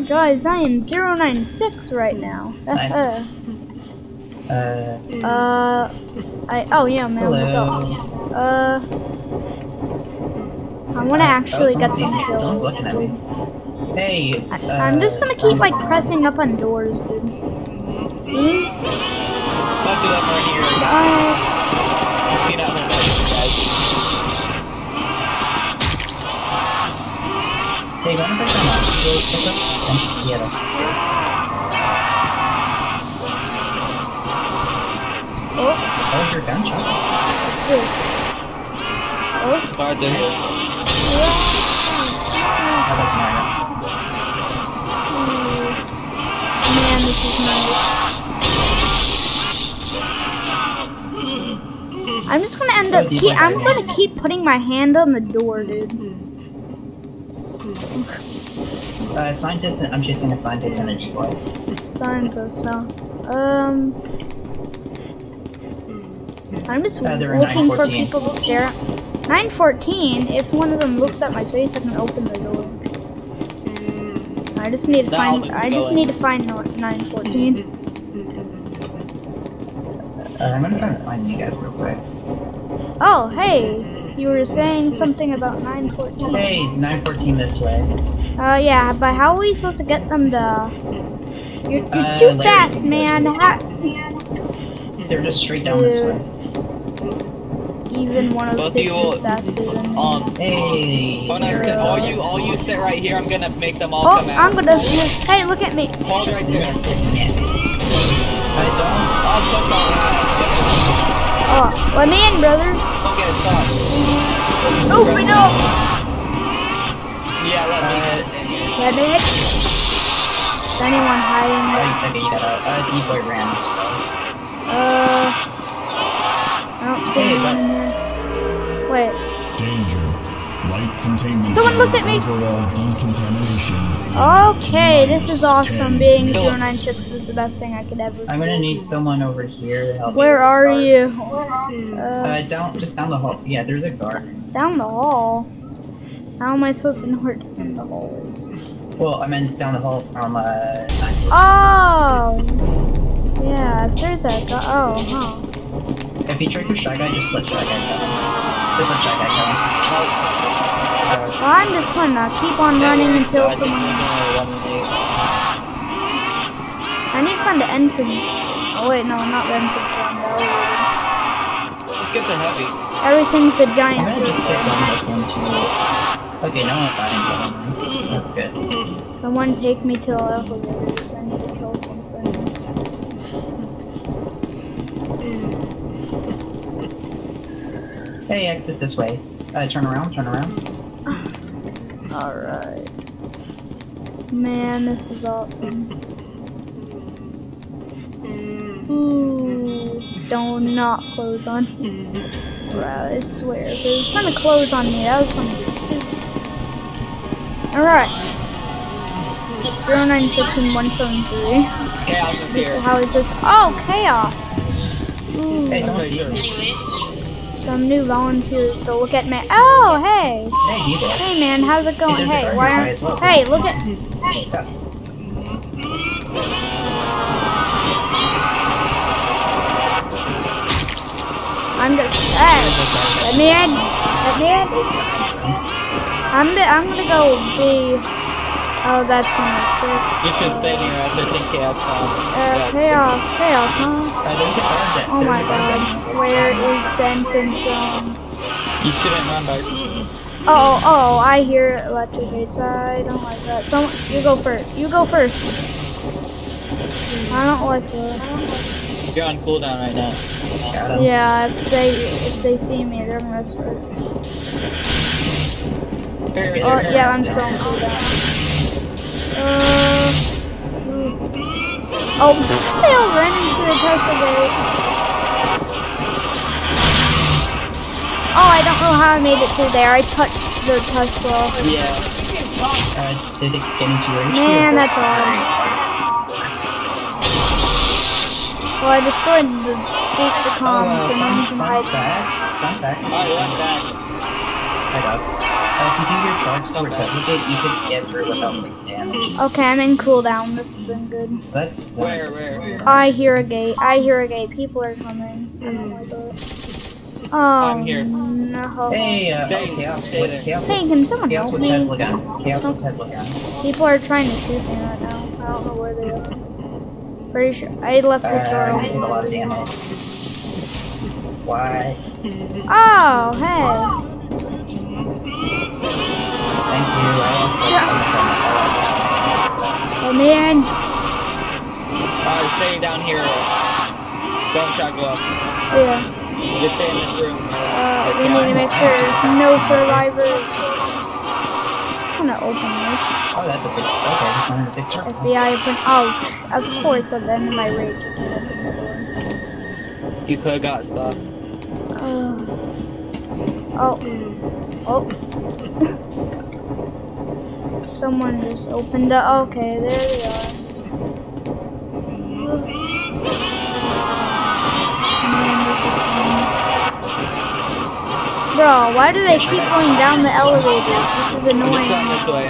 Alright guys, I am 096 right now. Nice. Uh, Uh, I, oh yeah, man, what's up? Uh, I wanna Uh, actually get some kills. Someone's looking at me. Hey. I, uh, I'm just gonna keep like um, pressing up on doors, dude. Hmm? Don't do that right here. Uh, Clean out my guys. Hey, wanna break down that? Go, what's up? Yeah. oh, Oh, your gunshots. dude. Oh, yeah. That was Mario. Man, this is nice. I'm just gonna end up. Keep, I'm gonna keep putting my hand on the door, dude. Uh, scientist, I'm chasing a scientist and a decoy. Signpost, huh? Um, I'm just Uh, looking for people to stare at. 914. If one of them looks at my face, I can open the door. I just need to Now find. I just need to find 914. Uh, I'm gonna try to find you guys real quick. Oh, hey, you were saying something about 914. Hey, 914 this way. Uh, yeah, but how are we supposed to get them to? You're, you're Uh, too Larry, fast, you can man. How, They're just straight down this way. even Both 106 you will- is faster than me. Um, Hey. oh, no, all you, all you sit right here. I'm gonna make them all Oh, come out. I'm gonna. Hey, look at me. Hold right there. it? Isn't it? I don't. Oh, so sorry. Oh, let me in, brother. Don't. Open up. Yeah, let me. Uh, Let me in. Is anyone hiding? I, okay, you got a, a decoy ram this way. Uh, I don't see Hey, anyone but- in here. Wait. Danger. Light containment. Someone looked at me. Overall decontamination. Okay, this is awesome. 10 Being minutes. 096 is the best thing I could ever. I'm gonna need someone over here to help me Where with this are you? Uh, Uh, down, just down the hall. Yeah, there's a guard. down the hall. How am I supposed to know where down the hall is? Well, I meant down the hall from, uh, Oh! Yeah, if there's a guy. Oh, huh. If he triggers Shy Guy, just let Shy Guy kill him. Just let Shy Guy kill him. Uh, Well, I'm just gonna keep on running until I think someone. we're gonna run late. I need to find the entrance. Oh, wait, no, not the entrance. one, the elevator. Let's get the heavy. Everything's a I'm giant gonna just take circle. one with him too. Okay, no one got into. That's good. Someone take me to the elevators. I need to kill some things. Hey, exit this way. Uh, turn around, turn around. Alright. Man, this is awesome. Ooh, don't not close on me. Right, I swear, if it was gonna close on me, that was gonna be super. Alright. 096 and 173. Chaos is This here. is how is this? Oh, chaos! Ooh, Hey, someone see you. Anyways, some new volunteers to look at me. Oh, hey! Hey, Devo. Hey, man, how's it going? a Hey, why aren't? well. Hey, look at. Hey, stop. I'm just. Hey, let me in. Let me in. I'm. The, I'm gonna go B. Oh, that's one of six. You should stay near us. I think chaos. Uh, chaos, chaos, huh? Uh, there's a guard that. Oh my god. Where is entrance zone? You shouldn't run back. Oh, oh, I hear electric gates. I don't like that. So you go first. You go first. I don't like that. You're on cooldown right now. Yeah, if they if they see me, they're gonna start. Here, Okay, Oh, there's yeah, I'm still on down. cooldown. Uh. Oh, still ran into the Tesla gate. Oh, I don't know how I made it through there. I touched the Tesla. Yeah. Uh, did it get into your HP? Man, that's first? odd. Well, I destroyed the gate the Oh, comms, uh, and then you can hide. fact, fun fact. Alright, run back. I got. Uh, if you do your charge to Retesla Gate, you could get through without taking damage. Okay, I'm in cooldown. This isn't good. That's one Where, where? I hear a gate. I hear a gate. People are coming. I don't like it. Oh, I'm here. no. Hey, uh, Stay- oh, Chaos stay with. Chaos Hey, can someone Chaos help with me? Tesla gun. Chaos Some- with Tesla gun. People are trying to shoot me right now. I don't know where they are. Pretty sure. I left this door Uh, you take a open. lot of damage. Why? Oh, hey. Thank you. I like Yeah. almost all I lost all Oh, man. Alright, stay down here. Don't try to go up. Yeah. Just stay in this room. Uh, we need to make sure there's no survivors. Just gonna open this. Oh, that's a big. Okay, I just wanted a big circle. FBI open. Oh, of course, at the end of my rage, you can open the door. You could have got stuff. Oh. Oh. Someone just opened it. Okay, there they are. Bro, why do they keep going down the elevators? This is annoying. this way.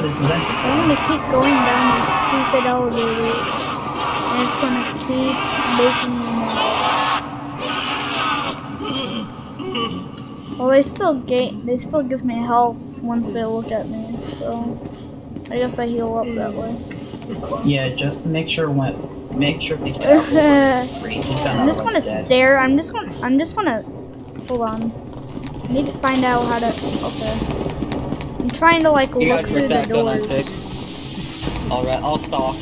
This is empty. I'm gonna keep going down these stupid elevators. And it's gonna keep making me mad. Well, they still gain, they still give me health once they look at me, so I guess I heal up that way. Yeah, just make sure when make sure they get out before Reach is done. I'm just gonna otherwise dead. stare. I'm just gonna. I'm just gonna. Hold on. I need to find out how to. Okay. I'm trying to like You look through the protect on I doors. Alright, I'll stop.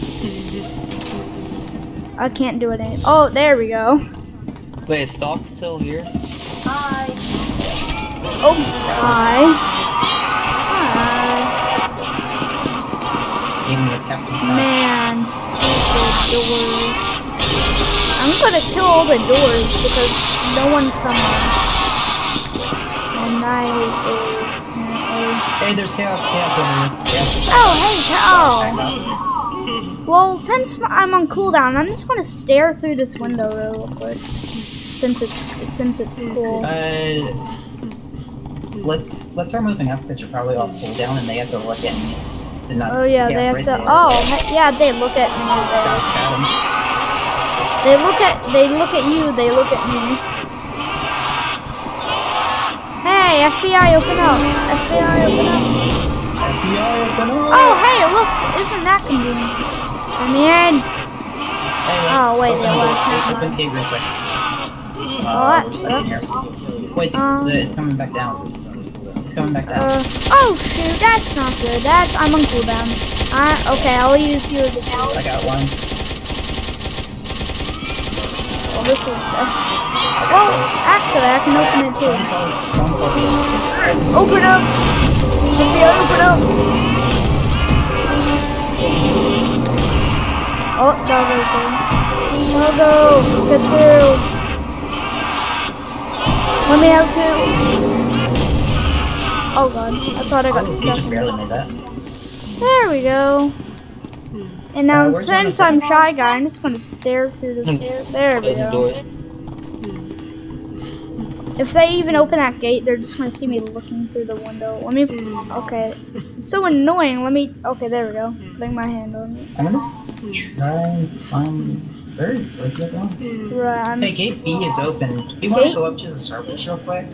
I can't do it. Any- oh, there we go. Wait, is Stock still here? Oops. Hi. Hi. Man, stupid doors. I'm gonna kill all the doors because no one's coming. And I doors. apparently. Hey, there's chaos. Chaos over here. Chaos. Oh, hey, oh. Well, since I'm on cooldown, I'm just gonna stare through this window real quick. Since it's since it's cool. Uh, let's let's start moving up because you're probably off cooldown and they have to look at me. Oh yeah, they have to. Oh, yeah, they look at me. Got, got 'em. They, they look at. They look at you. They look at me. Hey, FBI, open up! FBI, open up! FBI, open up! Oh, hey, look! Isn't that convenient? I'm in. Oh, wait, they the left, gate, never Open the gate real quick. Oh, Uh, that we're stuck in here. sucks. Wait, Um, the, it's coming back down. It's coming back down. Uh, oh shoot, that's not good. That's I'm on cooldown. I okay, I'll use you again. I got one. Well, this is. Uh, well, actually, I can open it too. call, some call. Open up! FBI, open up! Oh, doggo's in. Doggo, get through. Let me out too. Oh god, I thought I got Oh, stuck. just in barely it. made that. There we go. And now, Uh, where's one of since I'm shy guy, I'm just gonna stare through the stare. There we go. If they even open that gate, they're just gonna see me looking through the window. Let me. Okay. It's so annoying. Let me. Okay, there we go. Putting my hand on it. I'm gonna try and find. Where, where's it going? Right. Hey, gate B is open. Do you want to Gate- go up to the surface real quick?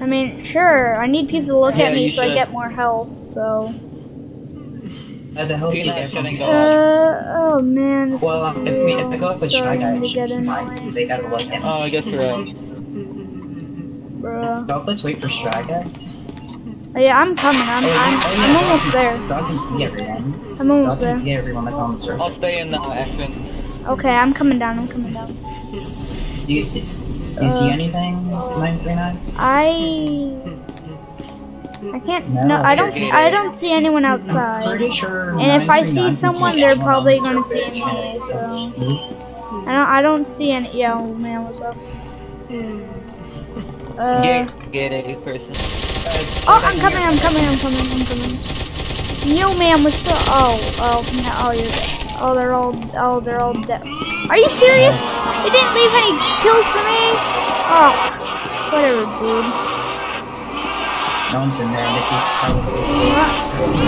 I mean, sure. I need people to look Yeah, at me you so I get more health. So. Uh, the hell do you get from shouldn't go Uh. Oh man. This Well, is if, we, if I go up with Shy Guy, to it should get be fine. They gotta look at me. Oh, I guess you're right. bruh. So let's wait for Shy Guy. Oh, yeah, I'm coming. I'm. Oh, I'm. oh, yeah, I'm almost can- there. Dog can see everyone. I'm almost Dog almost can see everyone that's on the surface. I'll stay in the action. Okay, I'm coming down. I'm coming down. Do you see? Do you see Uh, anything? Nine three nine. I. I can't. No, No, I don't. I don't see anyone I'm outside. pretty sure. And if I see someone, see they're probably gonna see me, even so- I don't. I don't see any. Yeah, oh man, what's up? Uh. Gate, gate A person. Uh, Oh, I'm coming. I'm coming. I'm coming. I'm coming. Yo, man, what's up? Oh, oh, no, oh, you're. Oh, they're all. Oh, they're all dead. Are you serious? You didn't leave any kills for me? Oh, whatever, dude. No one's in there. Nikki.